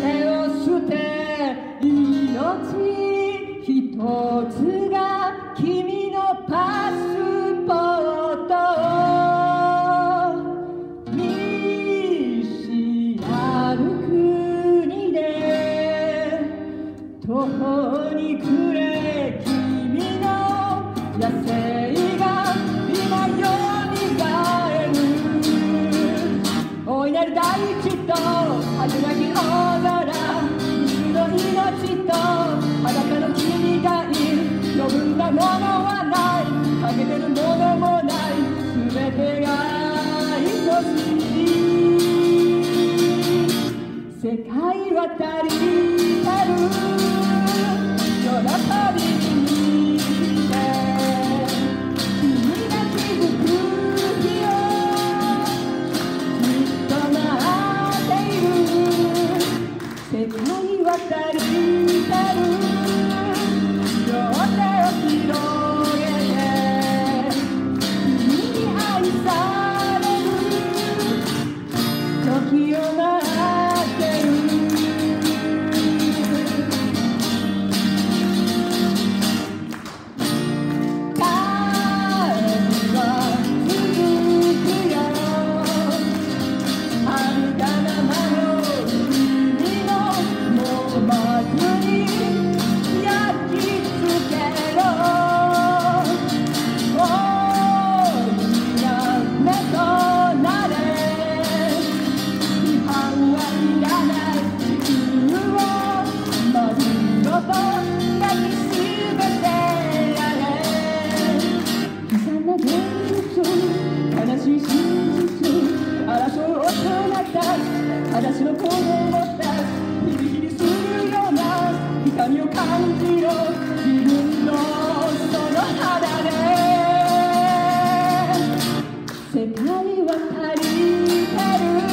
手をして命ひとつが君のパスポート見知らぬ国で途方に暮れ世界渡り深みを感じろ自分のその肌で。世界は足りてる。